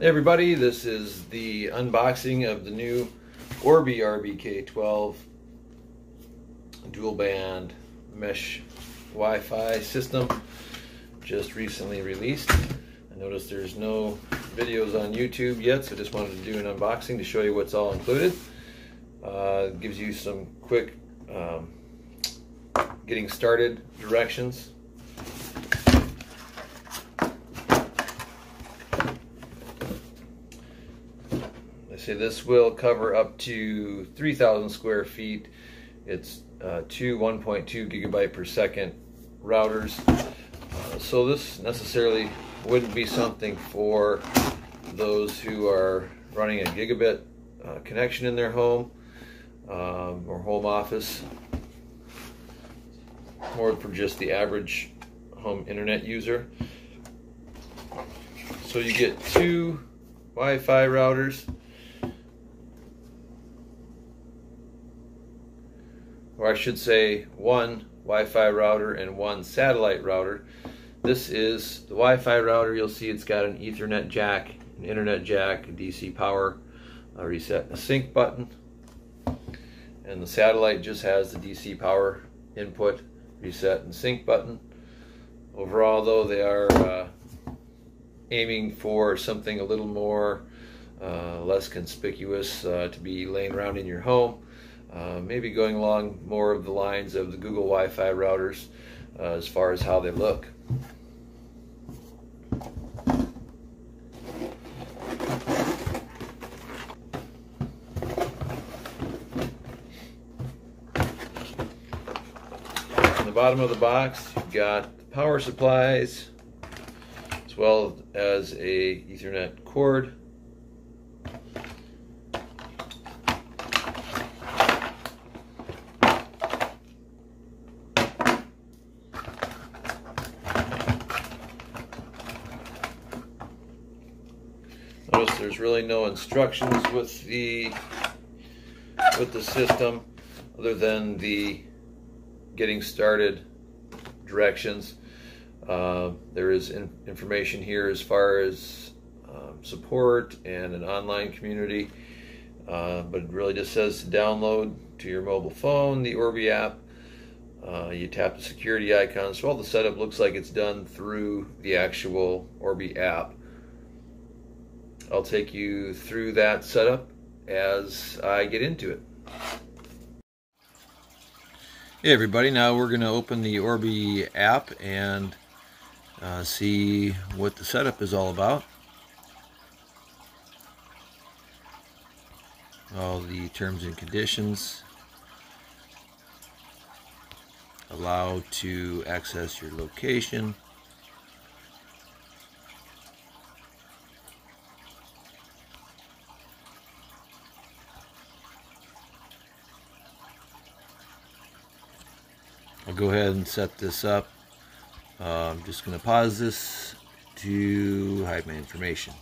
Hey everybody, this is the unboxing of the new Orbi RBK12 dual band mesh Wi-Fi system just recently released. I noticed there's no videos on YouTube yet, so just wanted to do an unboxing to show you what's all included. Uh, gives you some quick um, getting started directions this will cover up to 3,000 square feet. It's uh, two 1.2 gigabyte per second routers. Uh, so this necessarily wouldn't be something for those who are running a gigabit uh, connection in their home um, or home office. More for just the average home internet user. So you get two Wi-Fi routers or I should say one Wi-Fi router and one satellite router. This is the Wi-Fi router. You'll see it's got an Ethernet jack, an internet jack, a DC power, a reset, a sync button. And the satellite just has the DC power input, reset, and sync button. Overall, though, they are uh, aiming for something a little more uh, less conspicuous uh, to be laying around in your home. Uh, maybe going along more of the lines of the Google Wi-Fi routers uh, as far as how they look. On the bottom of the box, you've got power supplies as well as a Ethernet cord Notice there's really no instructions with the with the system other than the getting started directions. Uh, there is in information here as far as um, support and an online community, uh, but it really just says to download to your mobile phone the Orbi app. Uh, you tap the security icon, so all the setup looks like it's done through the actual Orbi app. I'll take you through that setup as I get into it. Hey everybody, now we're going to open the Orbi app and uh, see what the setup is all about. All the terms and conditions. Allow to access your location. Go ahead and set this up. Uh, I'm just going to pause this to hide my information.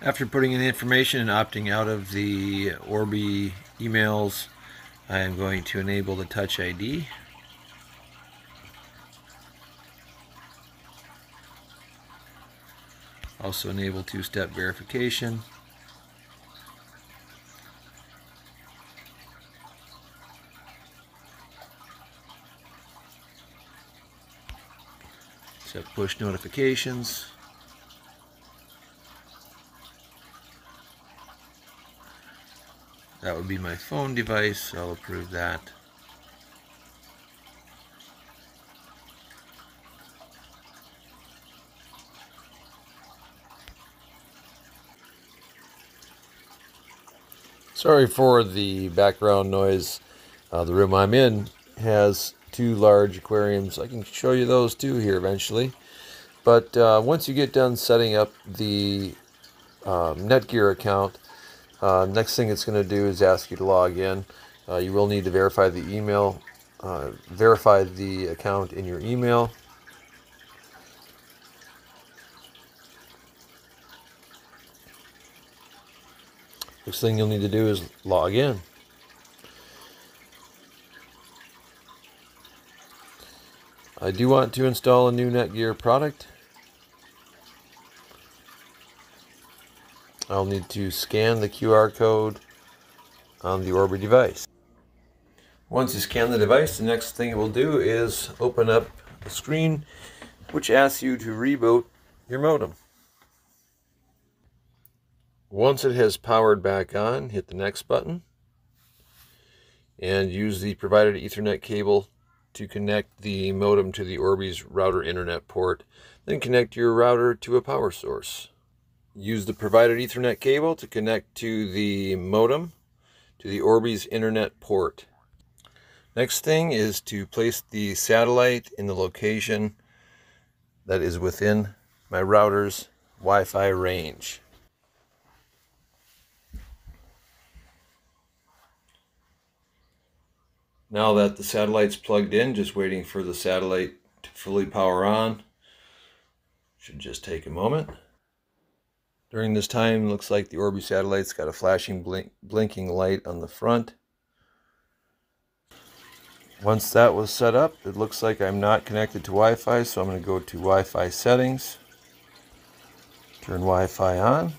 After putting in the information and opting out of the Orbi emails, I am going to enable the Touch ID. Also enable two-step verification. Set push notifications. That would be my phone device. I'll approve that. Sorry for the background noise. Uh, the room I'm in has two large aquariums. I can show you those too here eventually. But uh, once you get done setting up the um, Netgear account, uh, next thing it's going to do is ask you to log in. Uh, you will need to verify the email, uh, verify the account in your email. Next thing you'll need to do is log in. I do want to install a new Netgear product. I'll need to scan the QR code on the Orbi device. Once you scan the device, the next thing it will do is open up a screen which asks you to reboot your modem. Once it has powered back on, hit the next button and use the provided Ethernet cable to connect the modem to the Orbi's router internet port. Then connect your router to a power source. Use the provided Ethernet cable to connect to the modem to the Orbi's internet port. Next thing is to place the satellite in the location that is within my router's Wi-Fi range. Now that the satellite's plugged in, just waiting for the satellite to fully power on. Should just take a moment. During this time, looks like the Orbi satellite's got a flashing blink, blinking light on the front. Once that was set up, it looks like I'm not connected to Wi-Fi, so I'm going to go to Wi-Fi settings, turn Wi-Fi on.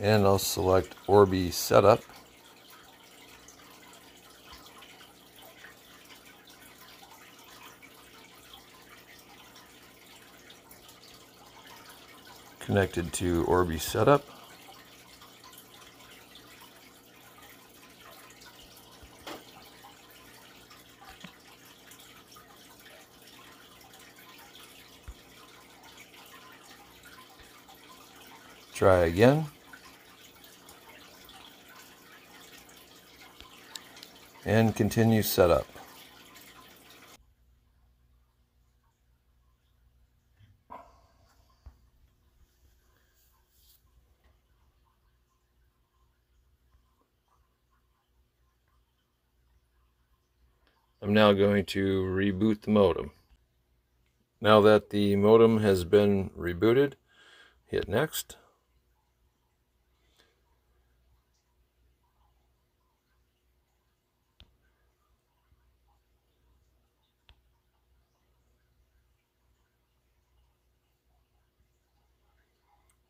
And I'll select Orbi Setup. Connected to Orbi Setup. Try again. And continue setup. I'm now going to reboot the modem. Now that the modem has been rebooted, hit next.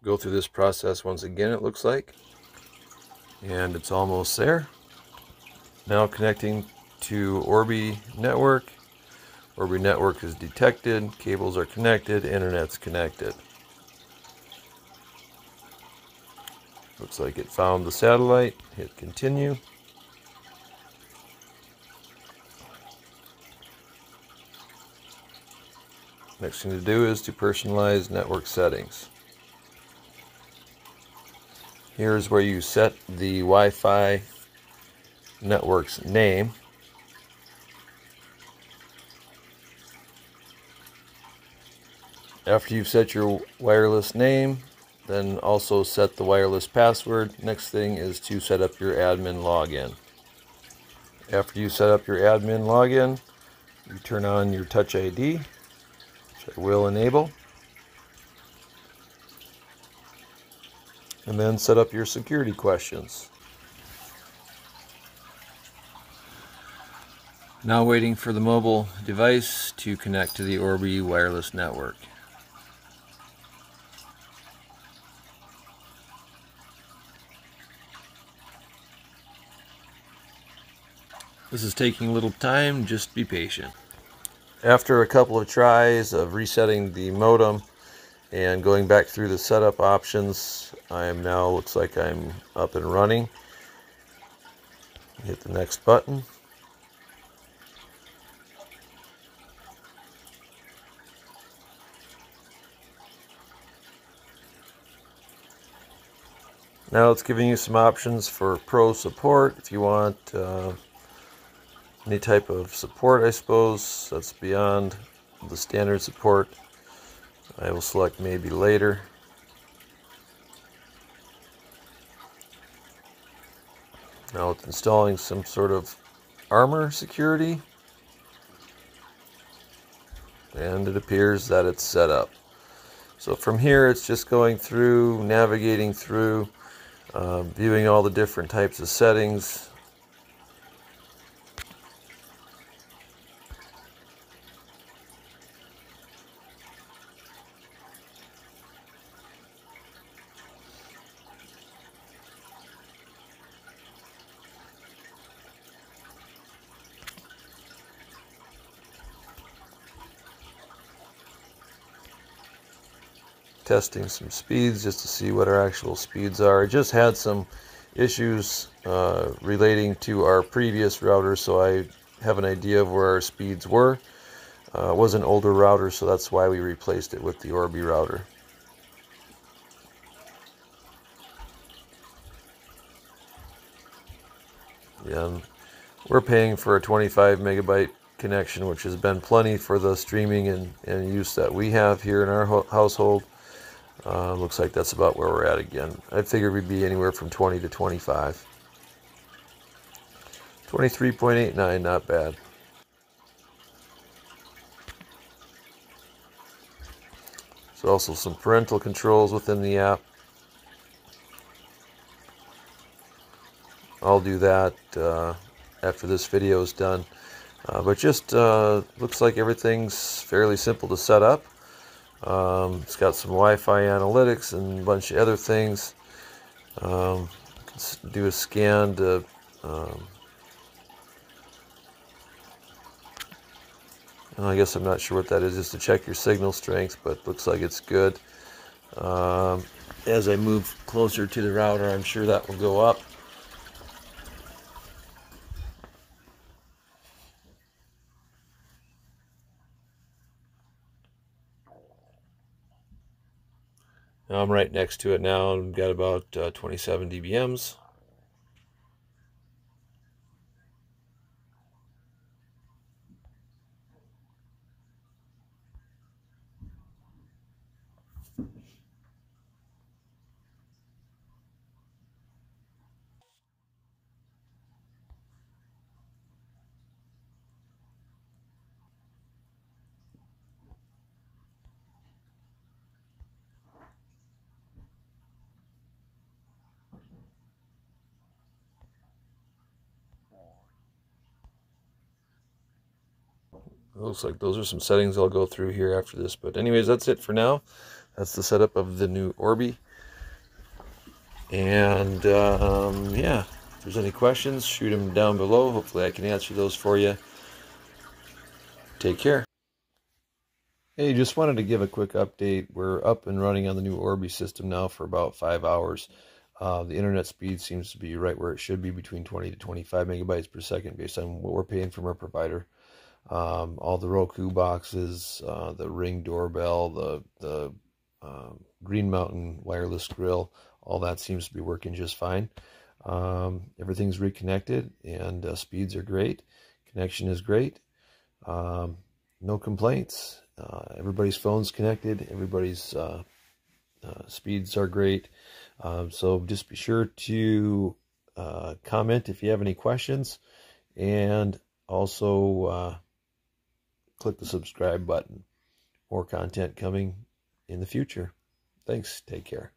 Go through this process once again it looks like. And it's almost there. Now connecting to Orbi network. Orbi network is detected cables are connected internet's connected. Looks like it found the satellite. Hit continue. Next thing to do is to personalize network settings Here's where you set the Wi-Fi network's name. After you've set your wireless name, then also set the wireless password. Next thing is to set up your admin login. After you set up your admin login, you turn on your Touch ID, which I will enable. And then set up your security questions. Now waiting for the mobile device to connect to the Orbi wireless network. This is taking a little time, just be patient. After a couple of tries of resetting the modem, and going back through the setup options I am now looks like I'm up and running. Hit the next button. Now it's giving you some options for pro support. If you want uh, any type of support I suppose that's beyond the standard support I will select maybe later. Now it's installing some sort of armor security. And it appears that it's set up. So from here, it's just going through, navigating through, uh, viewing all the different types of settings, testing some speeds just to see what our actual speeds are. I just had some issues uh, relating to our previous router, so I have an idea of where our speeds were. Uh, it was an older router, so that's why we replaced it with the Orbi router. Yeah, we're paying for a 25 megabyte connection, which has been plenty for the streaming and, and use that we have here in our household. Uh, looks like that's about where we're at again. I figured we'd be anywhere from 20 to 25. 23.89, not bad. There's also some parental controls within the app. I'll do that uh, after this video is done. Uh, but just uh, looks like everything's fairly simple to set up. Um, it's got some Wi-Fi analytics and a bunch of other things. Um, do a scan to um, I guess I'm not sure what that is, just to check your signal strength, but looks like it's good. Um, as I move closer to the router, I'm sure that will go up. I'm right next to it now. I've got about uh, 27 dBMs. Looks like those are some settings I'll go through here after this. But anyways, that's it for now. That's the setup of the new Orbi. And um, yeah, if there's any questions, shoot them down below. Hopefully I can answer those for you. Take care. Hey, just wanted to give a quick update. We're up and running on the new Orbi system now for about five hours. Uh, the internet speed seems to be right where it should be, between 20 to 25 megabytes per second, based on what we're paying from our provider um, all the Roku boxes, uh, the Ring doorbell, the the um, Green Mountain wireless grill, all that seems to be working just fine. Um, everything's reconnected and uh, speeds are great. Connection is great. Um, no complaints. Uh, everybody's phone's connected. Everybody's uh, uh, speeds are great. Um, so just be sure to uh, comment if you have any questions and also click the subscribe button. More content coming in the future. Thanks. Take care.